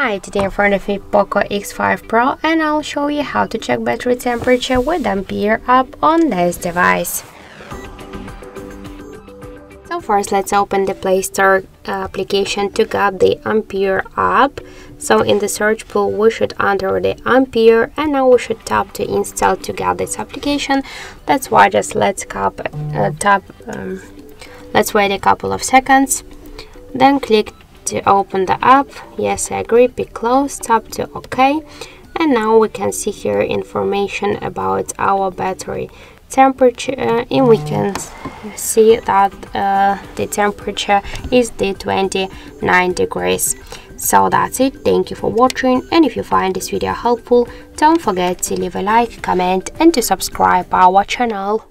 Hi, today in front of me Poco X5 Pro and I'll show you how to check battery temperature with Ampere app on this device. So first let's open the Play Store uh, application to get the Ampere app. So in the search pool we should enter the Ampere and now we should tap to install to get this application. That's why just let's uh, tap um, let's wait a couple of seconds then click to open the app. Yes I agree. Be close tap to OK. And now we can see here information about our battery temperature uh, and we can see that uh, the temperature is the 29 degrees. So that's it. Thank you for watching. And if you find this video helpful don't forget to leave a like comment and to subscribe our channel